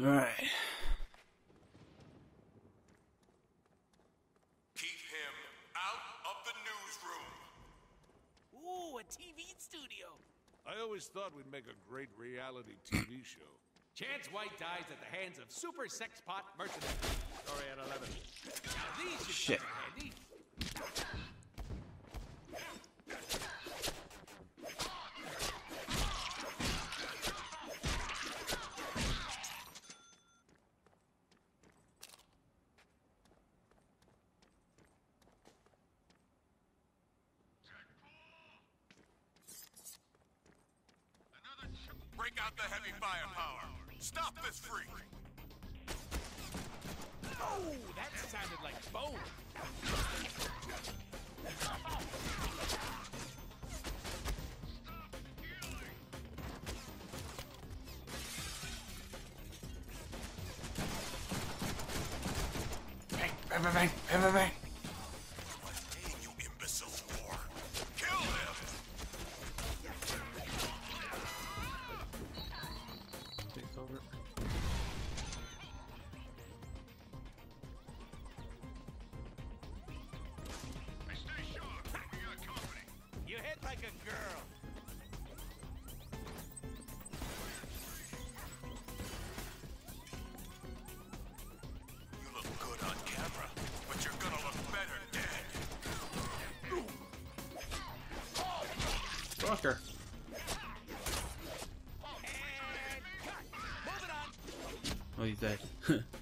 Alright. Keep him out of the newsroom. Ooh, a TV studio. I always thought we'd make a great reality TV show. Chance White dies at the hands of super sex pot mercenaries. Story at 11. Now these Shit. Break out the heavy firepower. Stop this freak. Oh, that sounded like bone. Bang, bang, bang, bang, bang, bang, on. Oh,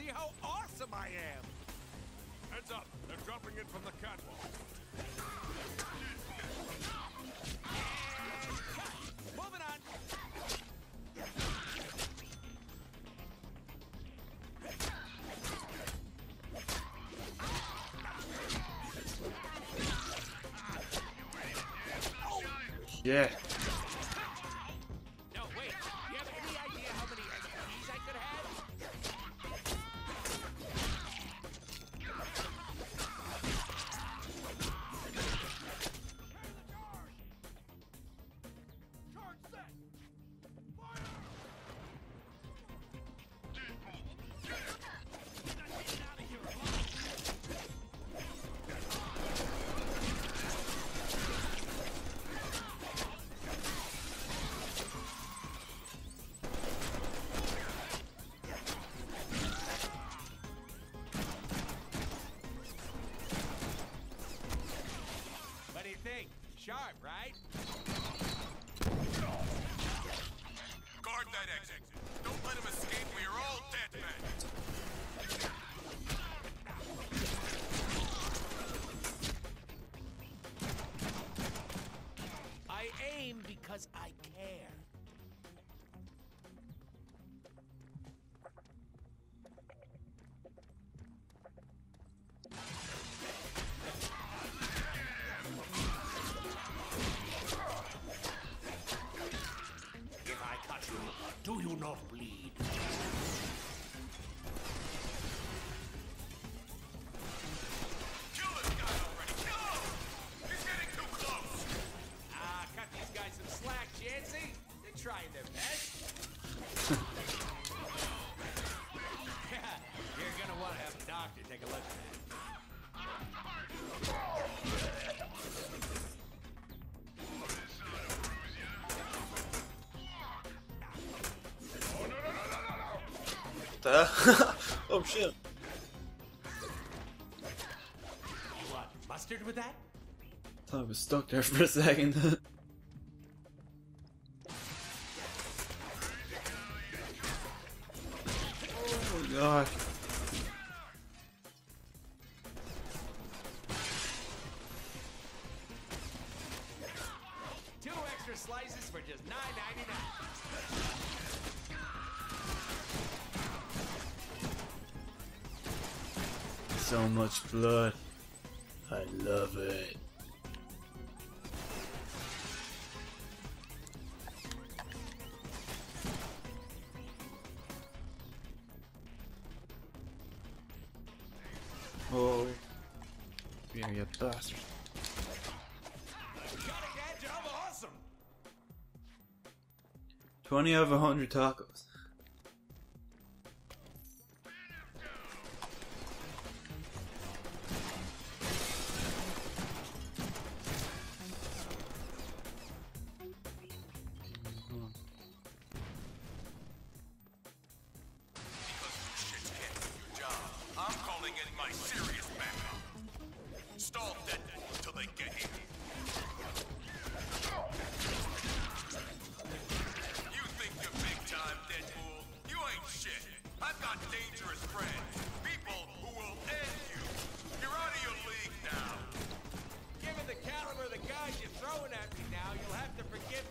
see how awesome I am. Heads up, they're dropping in from the catwalk. Moving on. yeah. Let him escape Oh shit. Want mustard with that? Thought I was stuck there for a second. oh god. I love it. Oh. Yeah, you bastard. Cutting edge of awesome. 20 out of 100 tacos.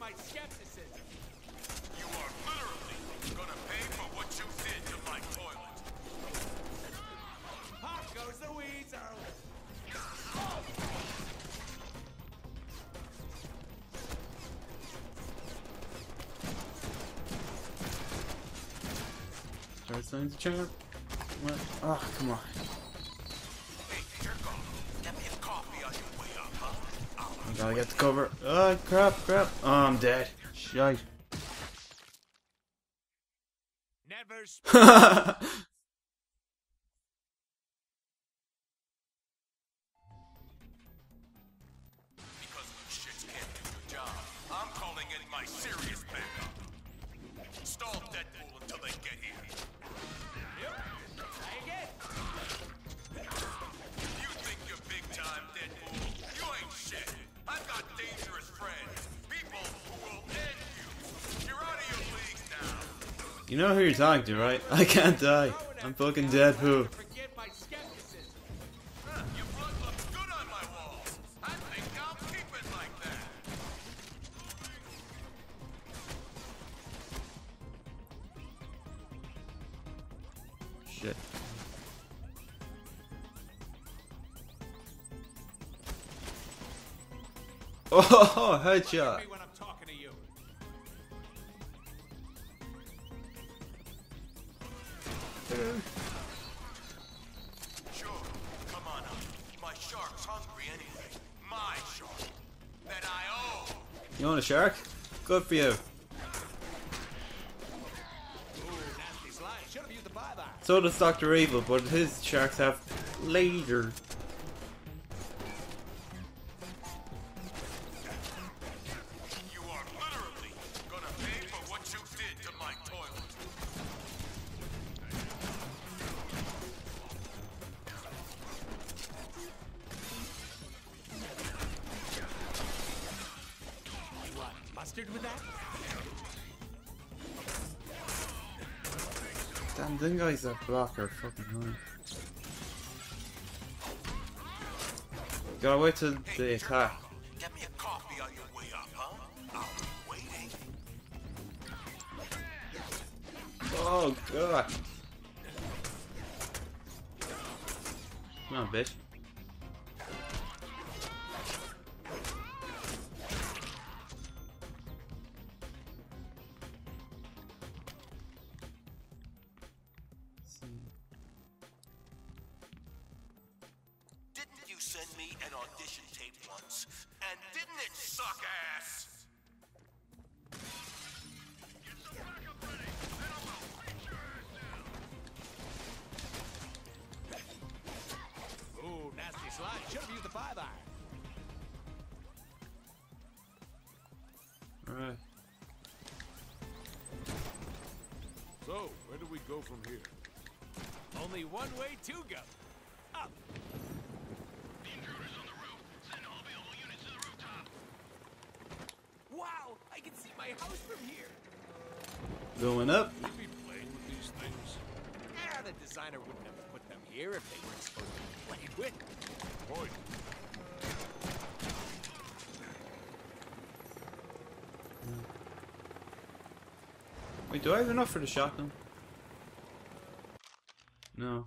My skepticism. You are literally gonna pay for what you did to my toilet. Pop goes the weasel. Start signs of charm. What? Oh, come on. Gotta get the cover. Oh, crap, crap. Oh, I'm dead. Shite. Never You know who you're talking to, right? I can't die. I'm fucking Deadpool. Forgive my skepticism. Sure, come on up. My shark's hungry anyway. My shark. That I own. You want a shark? Good for you. Ooh, nasty slide. Should have used the bye-bye. So does Dr. Evil, but his sharks have laser. Mustard with that? Damn, them guys that block are fucking annoying. Gotta wait till they attack. Get me a coffee on your way up, huh? I'll be waiting. Oh god. Come on, bitch. Should have used the bye-bye. Alright. So, where do we go from here? Only one way to go. Up. Wow, I can see my house from here. Going up. We be playing with these things? Yeah, the designer wouldn't have put them here if they weren't supposed to be played with. Point. Wait, do I have enough for the shotgun? No.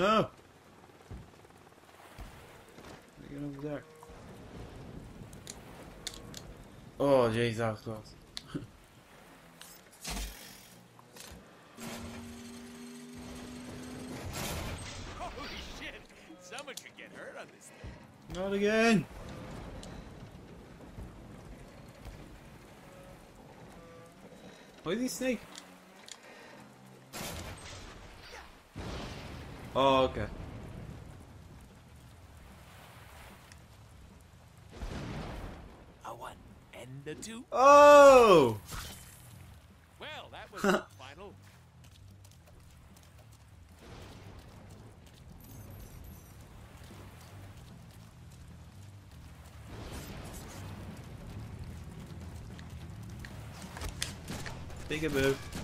No! Get over there. Oh jeez, that was close. Holy shit! Someone could get hurt on this thing. Not again! Why is he snake? Oh, okay. A one and a two. Oh! Well, that was the final. Peekaboo. Catch.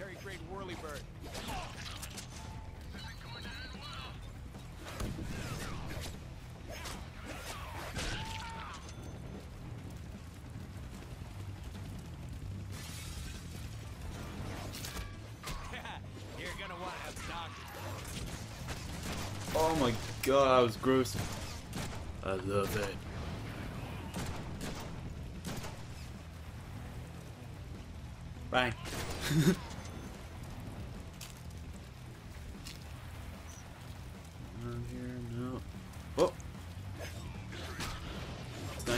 Dollar military-grade whirlybird. Oh my god, that was gross. I love it. Bang. Around here, no. Oh!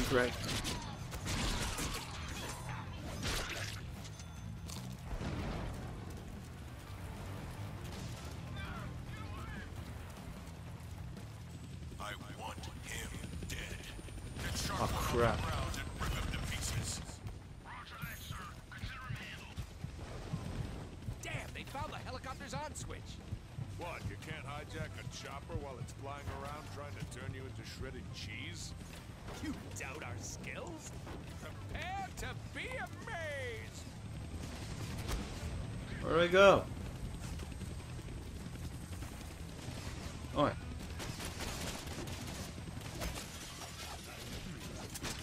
Stand correct. I want him dead. Oh, crap. rounds and rip him to pieces. Damn, they found the helicopter's on switch. What, you can't hijack a chopper while it's flying around trying to turn you into shredded cheese? You doubt our skills? Prepare to be amazed! Where do I go? Oh, wait.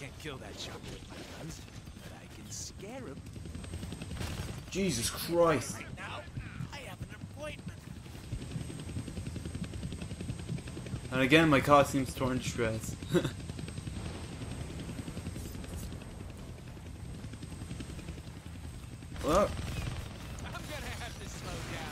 Can't kill that chopper with my guns, but I can scare him. Jesus Christ. Right now, I have an appointment. And again, my costume's torn to shreds. well, I'm gonna have to slow down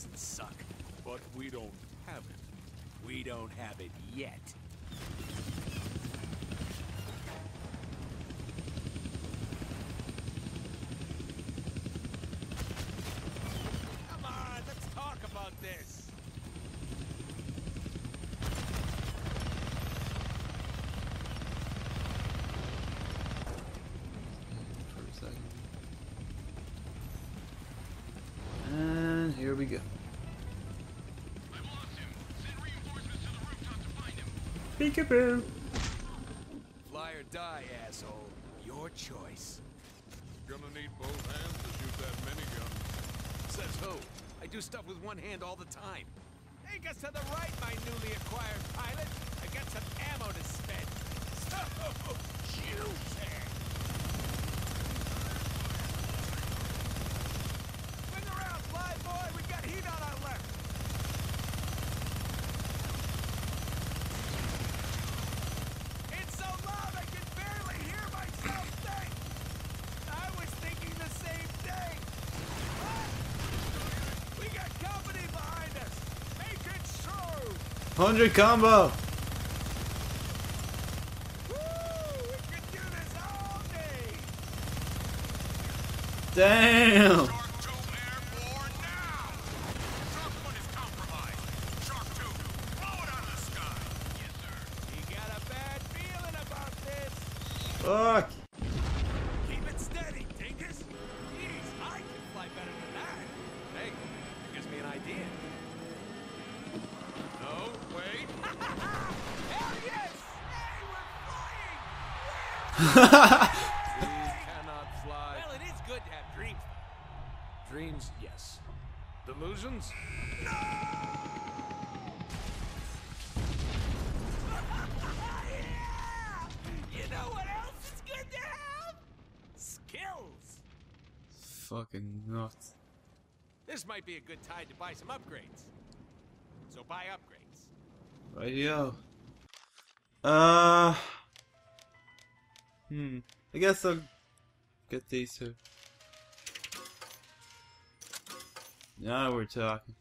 doesn't suck. But we don't have it. We don't have it yet. Come on, let's talk about this. for a second. And here we go. Peekaboo. Fly or die, asshole. Your choice. Gonna need both hands to shoot that minigun. Says who? I do stuff with one hand all the time. Take us to the right, my newly acquired pilot. I got some ammo to spend. So juicy. Swing around, fly boy. We got heat on our left. It's so loud I can barely hear myself. 100 combo! Damn! Shark Well, it is good to have dreams. Dreams, yes. Delusions? yeah! You know what else is good to have? Skills. Fucking nuts. This might be a good time to buy some upgrades. So buy upgrades. Radio. Uh. Hmm. I guess I'll get these two. Now we're talking.